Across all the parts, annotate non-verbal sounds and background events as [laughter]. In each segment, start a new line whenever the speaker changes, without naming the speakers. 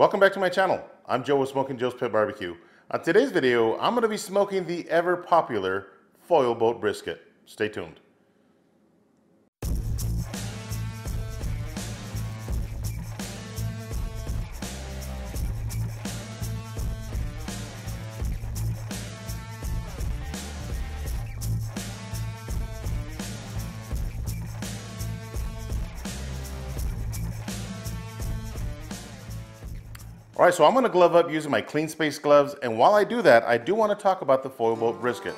Welcome back to my channel. I'm Joe with Smoking Joe's Pit Barbecue. On today's video, I'm going to be smoking the ever popular foil boat brisket. Stay tuned. All right, so I'm gonna glove up using my Clean Space gloves, and while I do that, I do wanna talk about the foil boat brisket.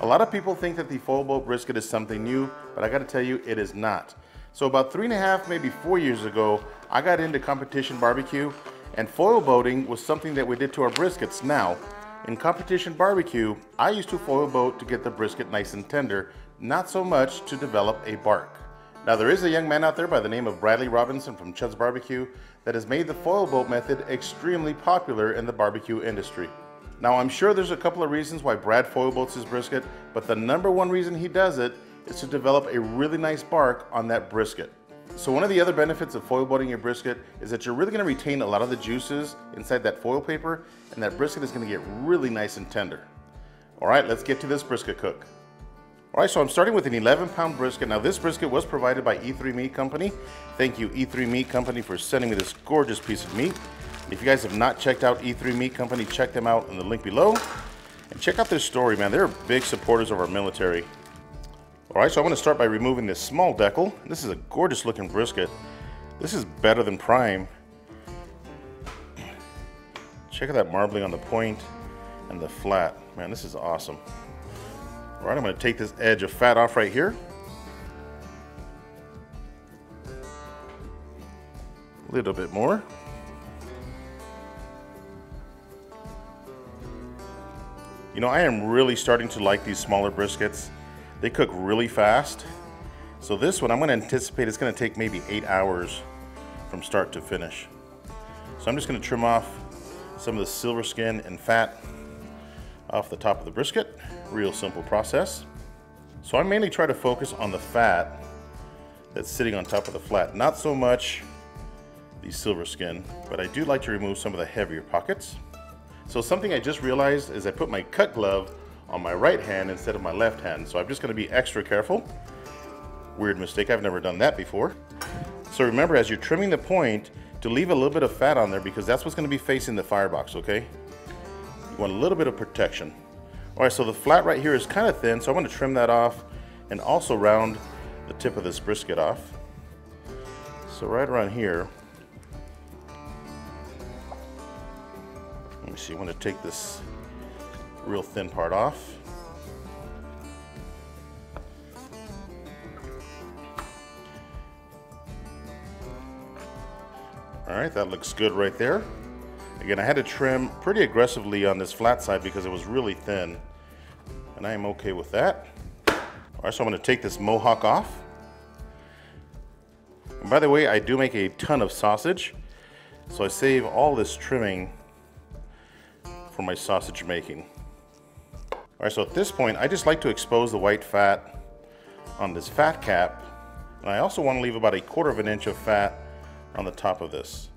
A lot of people think that the foil boat brisket is something new, but I gotta tell you, it is not. So about three and a half, maybe four years ago, I got into competition barbecue, and foil boating was something that we did to our briskets. Now, in competition barbecue, I used to foil boat to get the brisket nice and tender, not so much to develop a bark. Now there is a young man out there by the name of Bradley Robinson from Chuds Barbecue that has made the foil boat method extremely popular in the barbecue industry. Now I'm sure there's a couple of reasons why Brad foil boats his brisket, but the number one reason he does it is to develop a really nice bark on that brisket. So one of the other benefits of foil boating your brisket is that you're really gonna retain a lot of the juices inside that foil paper and that brisket is gonna get really nice and tender. All right, let's get to this brisket cook. All right, so I'm starting with an 11 pound brisket. Now this brisket was provided by E3 Meat Company. Thank you E3 Meat Company for sending me this gorgeous piece of meat. If you guys have not checked out E3 Meat Company, check them out in the link below. And check out their story, man. They're big supporters of our military. All right, so I'm gonna start by removing this small decal. This is a gorgeous looking brisket. This is better than prime. Check out that marbling on the point and the flat. Man, this is awesome. All right, I'm gonna take this edge of fat off right here. A little bit more. You know, I am really starting to like these smaller briskets. They cook really fast. So this one, I'm gonna anticipate it's gonna take maybe eight hours from start to finish. So I'm just gonna trim off some of the silver skin and fat off the top of the brisket. Real simple process. So I mainly try to focus on the fat that's sitting on top of the flat, not so much the silver skin, but I do like to remove some of the heavier pockets. So something I just realized is I put my cut glove on my right hand instead of my left hand, so I'm just gonna be extra careful. Weird mistake, I've never done that before. So remember, as you're trimming the point, to leave a little bit of fat on there because that's what's gonna be facing the firebox, okay? You want a little bit of protection. All right, so the flat right here is kind of thin, so I'm gonna trim that off and also round the tip of this brisket off. So right around here, let me see, I'm gonna take this real thin part off. All right, that looks good right there. Again, I had to trim pretty aggressively on this flat side because it was really thin. And I am okay with that. All right, so I'm gonna take this mohawk off. And by the way, I do make a ton of sausage. So I save all this trimming for my sausage making. All right, so at this point, I just like to expose the white fat on this fat cap. And I also wanna leave about a quarter of an inch of fat on the top of this.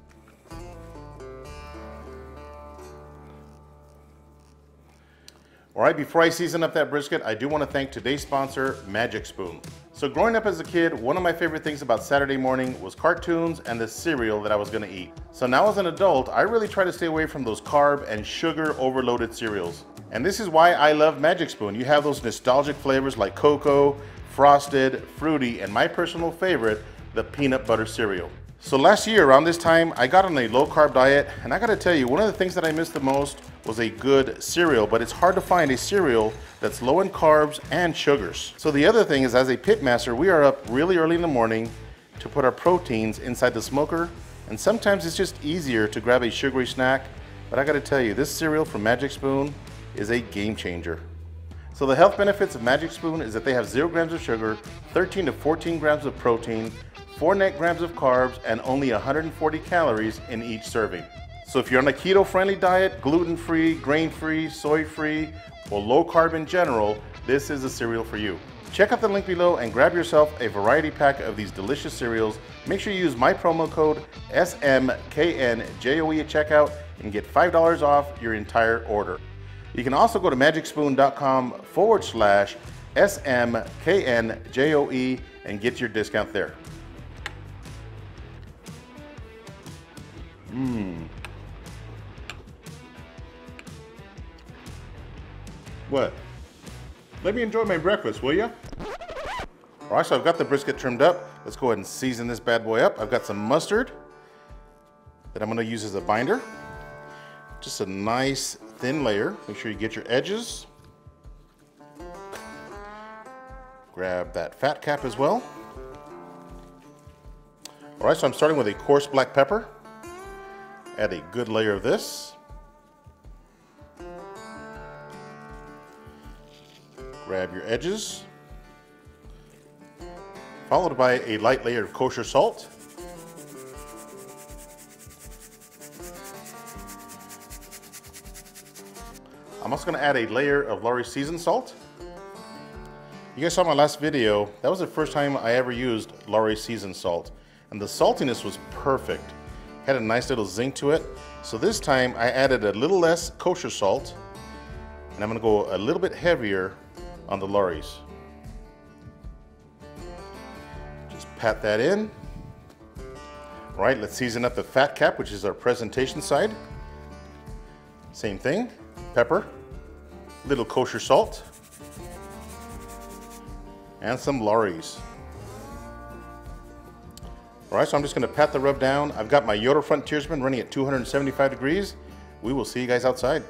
All right, before I season up that brisket, I do want to thank today's sponsor, Magic Spoon. So growing up as a kid, one of my favorite things about Saturday morning was cartoons and the cereal that I was gonna eat. So now as an adult, I really try to stay away from those carb and sugar overloaded cereals. And this is why I love Magic Spoon. You have those nostalgic flavors like cocoa, frosted, fruity, and my personal favorite, the peanut butter cereal. So last year around this time, I got on a low carb diet and I gotta tell you, one of the things that I missed the most was a good cereal, but it's hard to find a cereal that's low in carbs and sugars. So the other thing is as a pit master, we are up really early in the morning to put our proteins inside the smoker and sometimes it's just easier to grab a sugary snack, but I gotta tell you, this cereal from Magic Spoon is a game changer. So the health benefits of Magic Spoon is that they have zero grams of sugar, 13 to 14 grams of protein, 4 net grams of carbs, and only 140 calories in each serving. So if you're on a keto-friendly diet, gluten-free, grain-free, soy-free, or low carb in general, this is a cereal for you. Check out the link below and grab yourself a variety pack of these delicious cereals. Make sure you use my promo code SMKNJOE at checkout and get $5 off your entire order. You can also go to magicspoon.com forward slash SMKNJOE and get your discount there. Mmm. What? Let me enjoy my breakfast, will you? All right, so I've got the brisket trimmed up. Let's go ahead and season this bad boy up. I've got some mustard that I'm gonna use as a binder. Just a nice thin layer. Make sure you get your edges. Grab that fat cap as well. All right, so I'm starting with a coarse black pepper. Add a good layer of this. Grab your edges. Followed by a light layer of kosher salt. I'm also gonna add a layer of Lawry seasoned salt. You guys saw my last video, that was the first time I ever used Lawry seasoned salt. And the saltiness was perfect. Had a nice little zing to it. So this time I added a little less kosher salt and I'm gonna go a little bit heavier on the Lawry's. Just pat that in. All right, let's season up the fat cap, which is our presentation side. Same thing, pepper, little kosher salt, and some Lawry's. All right, so I'm just gonna pat the rub down. I've got my Yoder Frontiersman running at 275 degrees. We will see you guys outside.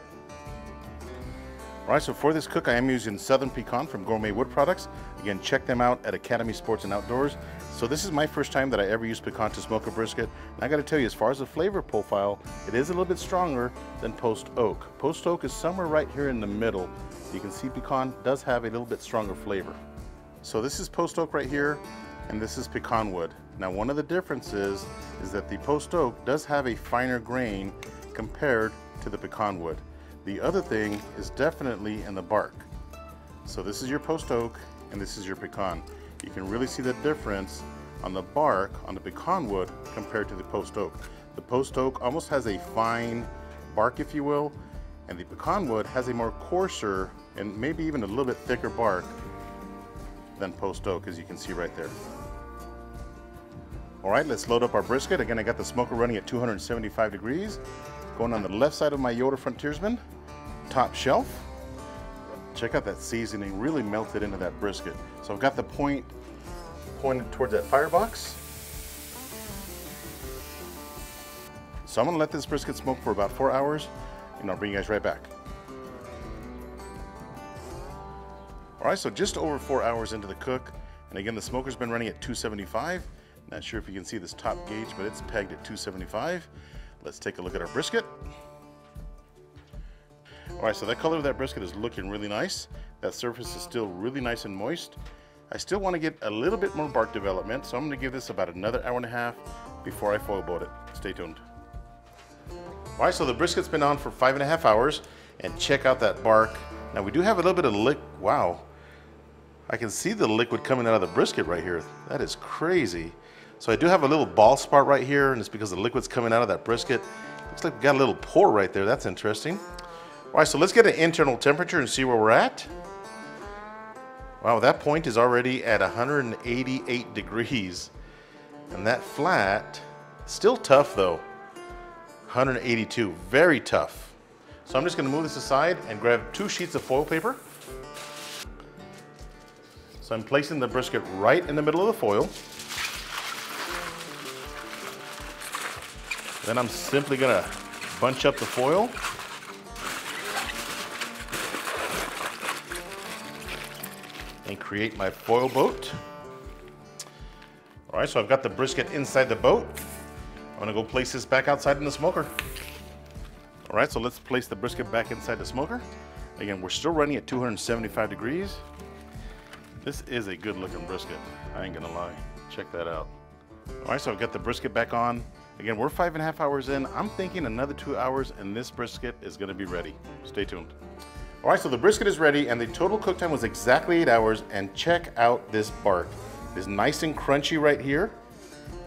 All right, so for this cook, I am using Southern Pecan from Gourmet Wood Products. Again, check them out at Academy Sports and Outdoors. So this is my first time that I ever used pecan to smoke a brisket. And I gotta tell you, as far as the flavor profile, it is a little bit stronger than Post Oak. Post Oak is somewhere right here in the middle. You can see pecan does have a little bit stronger flavor. So this is Post Oak right here, and this is pecan wood. Now one of the differences is that the Post Oak does have a finer grain compared to the pecan wood. The other thing is definitely in the bark. So this is your post oak and this is your pecan. You can really see the difference on the bark on the pecan wood compared to the post oak. The post oak almost has a fine bark, if you will, and the pecan wood has a more coarser and maybe even a little bit thicker bark than post oak, as you can see right there. All right, let's load up our brisket. Again, I got the smoker running at 275 degrees. Going on the left side of my Yoder Frontiersman, top shelf. Check out that seasoning, really melted into that brisket. So I've got the point pointed towards that firebox. So I'm gonna let this brisket smoke for about four hours and I'll bring you guys right back. All right, so just over four hours into the cook. And again, the smoker's been running at 275. Not sure if you can see this top gauge, but it's pegged at 275. Let's take a look at our brisket. All right, so that color of that brisket is looking really nice. That surface is still really nice and moist. I still want to get a little bit more bark development, so I'm going to give this about another hour and a half before I foil boat it. Stay tuned. All right, so the brisket's been on for five and a half hours, and check out that bark. Now we do have a little bit of lick. Wow, I can see the liquid coming out of the brisket right here. That is crazy. So I do have a little bald spot right here, and it's because the liquid's coming out of that brisket. Looks like we got a little pore right there. That's interesting. All right, so let's get an internal temperature and see where we're at. Wow, that point is already at 188 degrees. And that flat, still tough though. 182, very tough. So I'm just gonna move this aside and grab two sheets of foil paper. So I'm placing the brisket right in the middle of the foil. Then I'm simply gonna bunch up the foil. And create my foil boat. All right, so I've got the brisket inside the boat. I'm gonna go place this back outside in the smoker. All right, so let's place the brisket back inside the smoker. Again, we're still running at 275 degrees. This is a good looking brisket. I ain't gonna lie. Check that out. All right, so I've got the brisket back on. Again, we're five and a half hours in. I'm thinking another two hours and this brisket is gonna be ready. Stay tuned. All right, so the brisket is ready and the total cook time was exactly eight hours and check out this bark. It's nice and crunchy right here,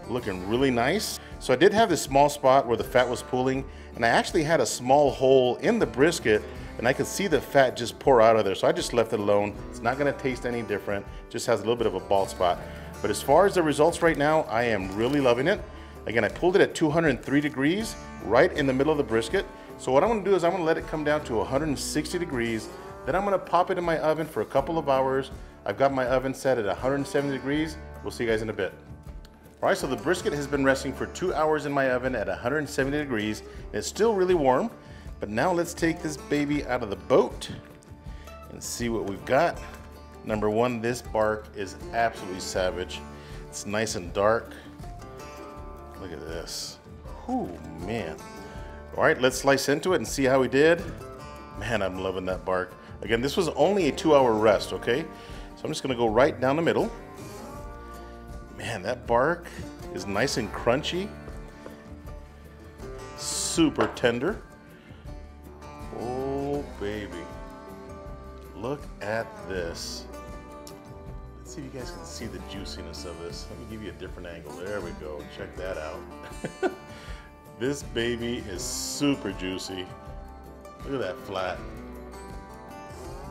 looking really nice. So I did have this small spot where the fat was pooling and I actually had a small hole in the brisket and I could see the fat just pour out of there. So I just left it alone. It's not gonna taste any different, just has a little bit of a bald spot. But as far as the results right now, I am really loving it. Again, I pulled it at 203 degrees, right in the middle of the brisket. So what I'm gonna do is I'm gonna let it come down to 160 degrees. Then I'm gonna pop it in my oven for a couple of hours. I've got my oven set at 170 degrees. We'll see you guys in a bit. All right, so the brisket has been resting for two hours in my oven at 170 degrees. It's still really warm, but now let's take this baby out of the boat and see what we've got. Number one, this bark is absolutely savage. It's nice and dark. Look at this. Whew, man. All right, let's slice into it and see how we did. Man, I'm loving that bark. Again, this was only a two hour rest, okay? So I'm just gonna go right down the middle. Man, that bark is nice and crunchy. Super tender. Oh, baby. Look at this. See if you guys can see the juiciness of this. Let me give you a different angle. There we go. Check that out. [laughs] this baby is super juicy. Look at that flat.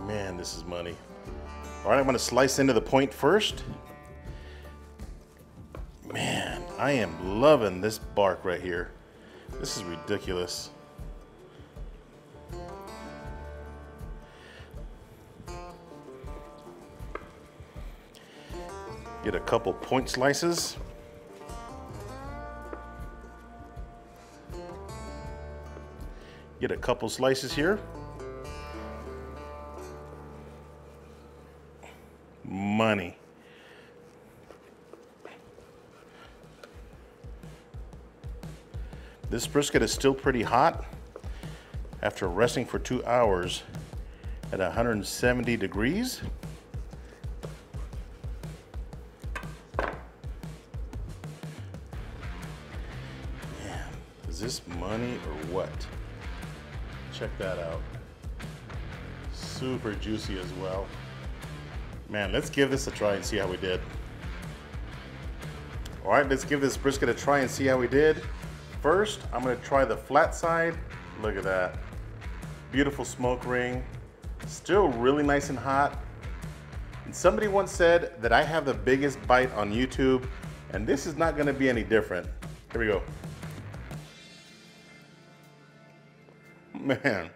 Man, this is money. All right, I'm gonna slice into the point first. Man, I am loving this bark right here. This is ridiculous. Get a couple point slices. Get a couple slices here. Money. This brisket is still pretty hot after resting for two hours at 170 degrees. Check that out. Super juicy as well. Man, let's give this a try and see how we did. All right, let's give this brisket a try and see how we did. First, I'm gonna try the flat side. Look at that. Beautiful smoke ring. Still really nice and hot. And somebody once said that I have the biggest bite on YouTube, and this is not gonna be any different. Here we go. Man.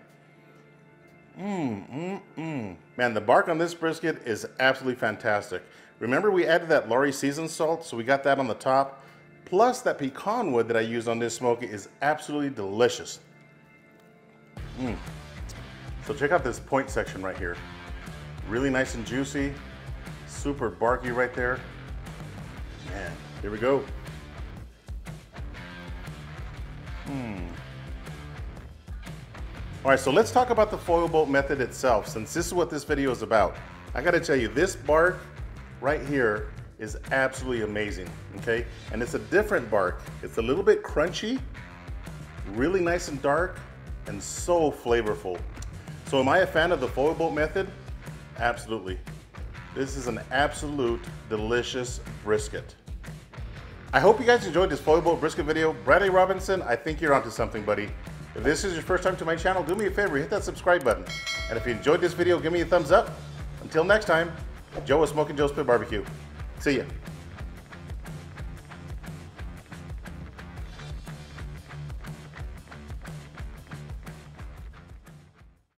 Mmm, mmm, mmm. Man, the bark on this brisket is absolutely fantastic. Remember we added that Lawry seasoned salt, so we got that on the top. Plus that pecan wood that I used on this smoky is absolutely delicious. Mmm. So check out this point section right here. Really nice and juicy, super barky right there. Man, here we go. Mmm. All right, so let's talk about the foil boat method itself, since this is what this video is about. I gotta tell you, this bark right here is absolutely amazing, okay? And it's a different bark. It's a little bit crunchy, really nice and dark, and so flavorful. So am I a fan of the foil boat method? Absolutely. This is an absolute delicious brisket. I hope you guys enjoyed this foil boat brisket video. Bradley Robinson, I think you're onto something, buddy. If this is your first time to my channel, do me a favor, hit that subscribe button. And if you enjoyed this video, give me a thumbs up. Until next time, Joe with Smoking Joe's Pit Barbecue. See ya.